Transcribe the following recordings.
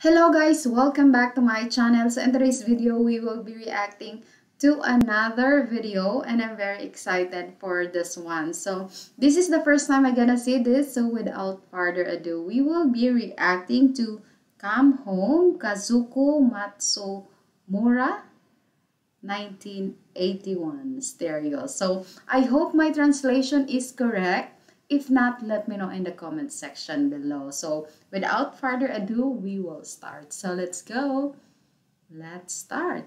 Hello guys, welcome back to my channel. So in today's video, we will be reacting to another video and I'm very excited for this one. So this is the first time I'm gonna see this. So without further ado, we will be reacting to Come Home Kazuko Matsumura 1981 stereo. So I hope my translation is correct. If not, let me know in the comment section below. So without further ado, we will start. So let's go. Let's start.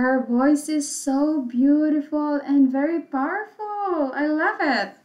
Her voice is so beautiful and very powerful. I love it.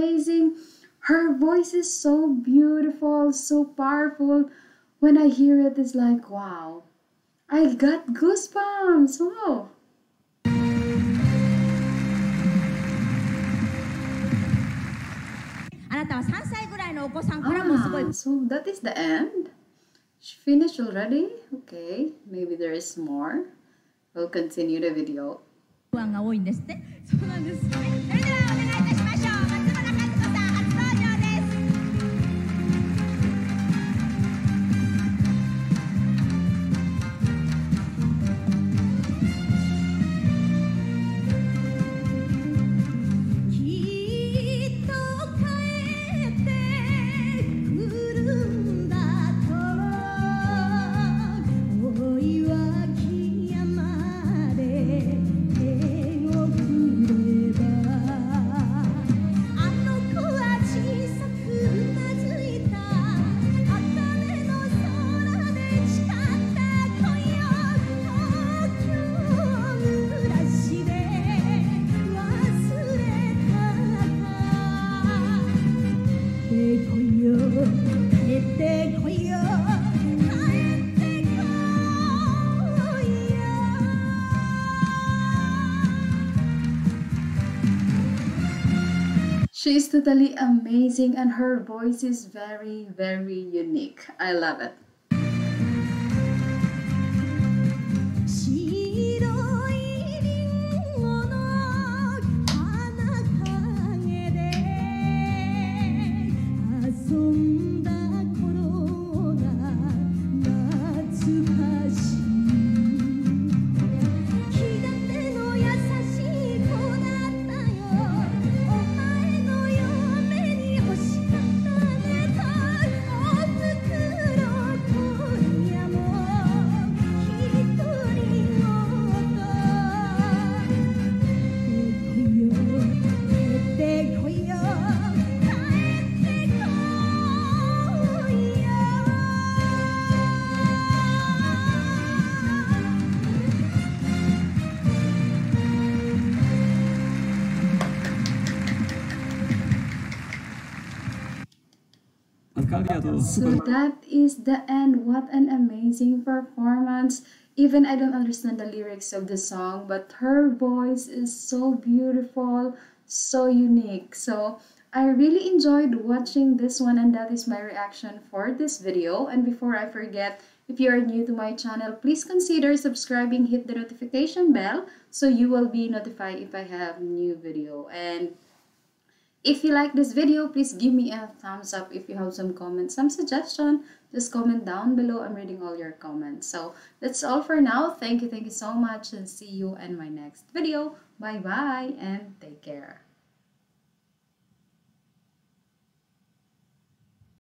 amazing. Her voice is so beautiful, so powerful. When I hear it, it's like, wow. I got goosebumps. Wow. あなたは3歳ぐらいのお子さんからもすごい。Ah, so that is the end? She finished already? Okay, maybe there is more. We'll continue the video. 不安が多いんですって。そうなんです。それではお願いいたしまし She is totally amazing and her voice is very, very unique. I love it. So that is the end. What an amazing performance. Even I don't understand the lyrics of the song, but her voice is so beautiful, so unique. So I really enjoyed watching this one and that is my reaction for this video. And before I forget, if you are new to my channel, please consider subscribing, hit the notification bell so you will be notified if I have new video. And if you like this video, please give me a thumbs up. If you have some comments, some suggestion, just comment down below. I'm reading all your comments. So that's all for now. Thank you, thank you so much and see you in my next video. Bye-bye and take care.